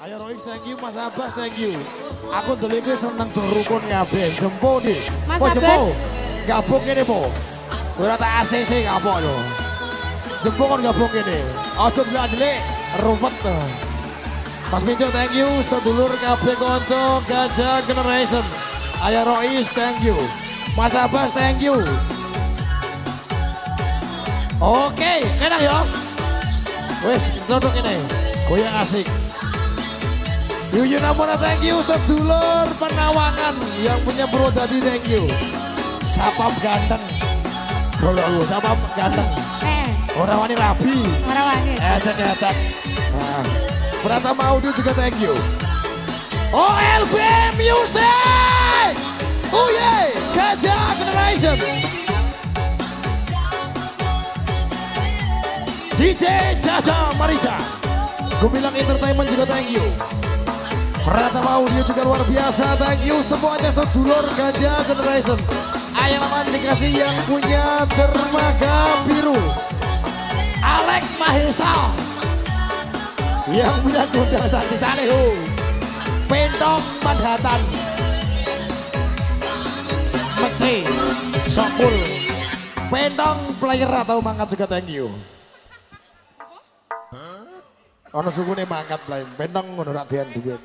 Ayo Royce, thank you. Mas Abbas, thank you. Aku dulu ini seneng rukun kabeh. Jempo nih. Mas Po, jempo. Abbas. Gabung ini po. Ora tak ACC kapok lho. Jempo kan gabung ini. Ojo bilang delik, rumpet. Mas Minjo, thank you. Sedulur kabeh konco Gajah Generation. Ayo Royce, thank you. Mas Abbas, thank you. Oke, enak ya. Wes, duduk ini. Goyang asik. Yuyu Namora thank you sedulur penawangan yang punya bro tadi thank you. Sapam ganteng. Bro lu sapam ganteng. Eh, Orang wani rabi. orang wani. Eh cek ya cek. Nah, Pratama Audio juga thank you. OLB Music. Oh yeah, Gajah Generation. DJ Jasa Marica. Gue bilang entertainment juga thank you. Pratama Audio juga luar biasa. Thank you semuanya sedulur Gajah Generation. Ayo aman dikasih yang punya dermaga biru. Alek Mahesa. Yang punya gudang sakti Salehu. Pentong Manhattan. Mece. Sokul. Pentong player atau mangkat juga thank you. Ono suku nih mangkat player. Pentong ngono ratian duit.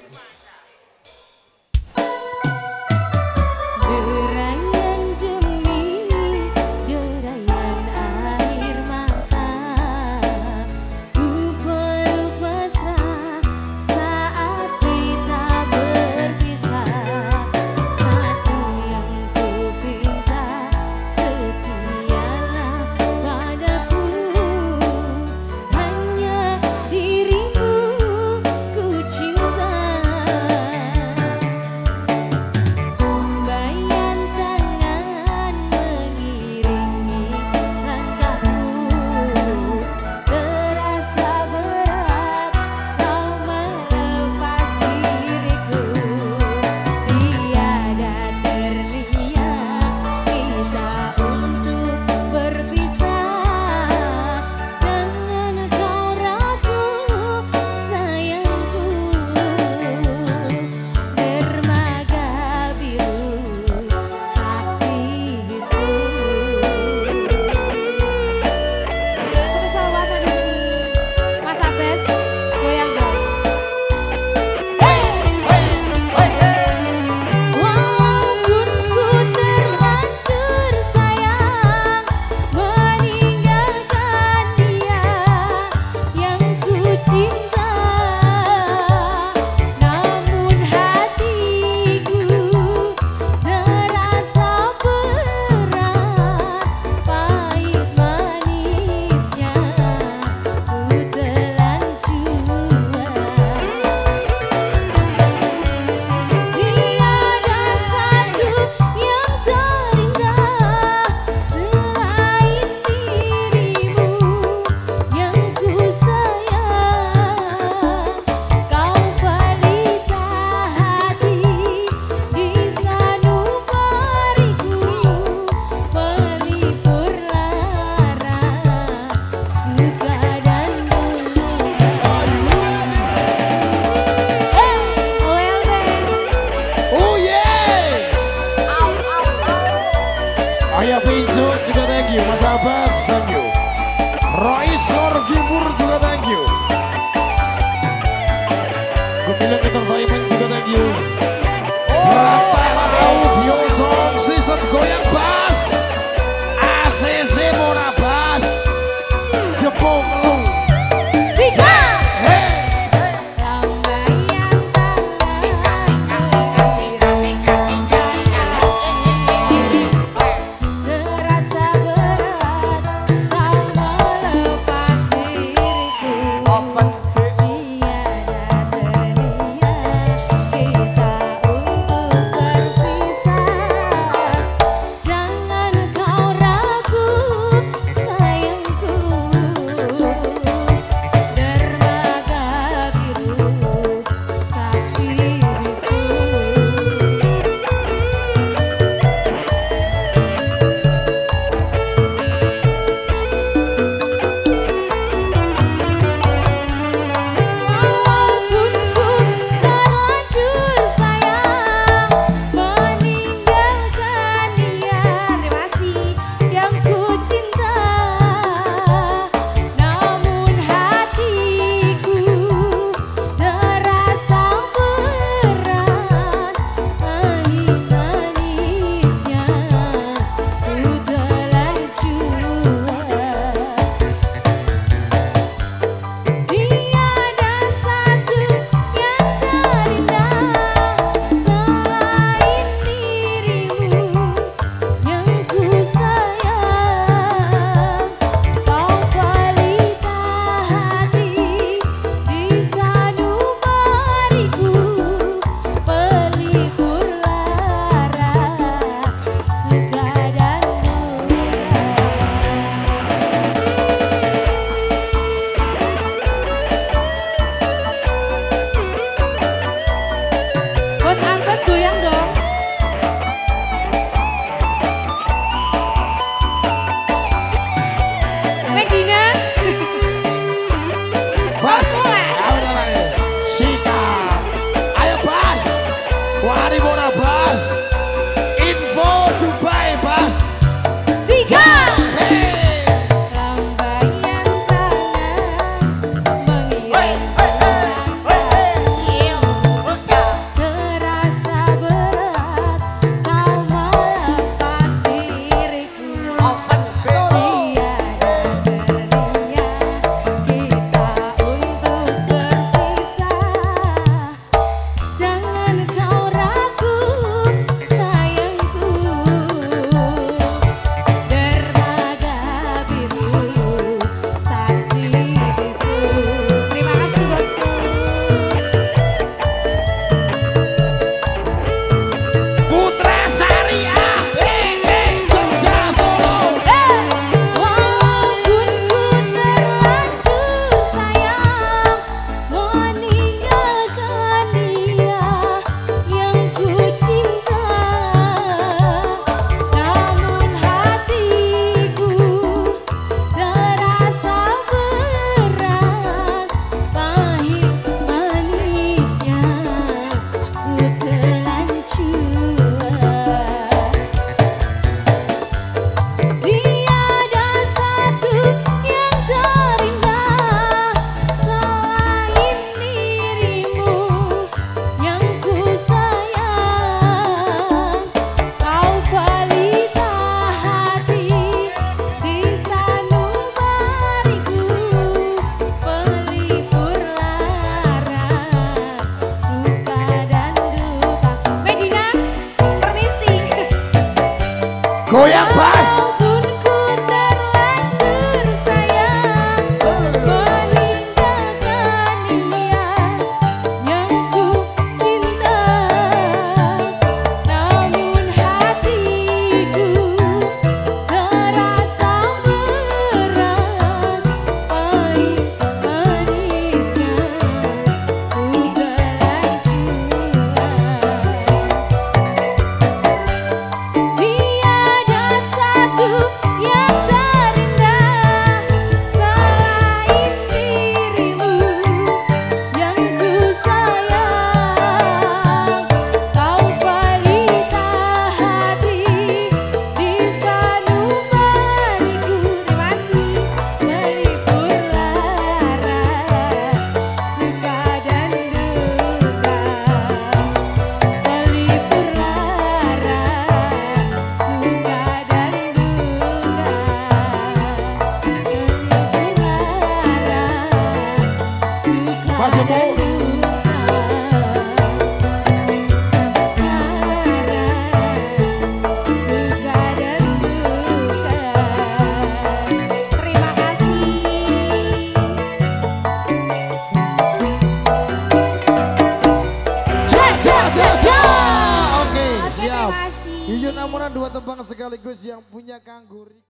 Amuran dua tembang sekaligus yang punya kanggur.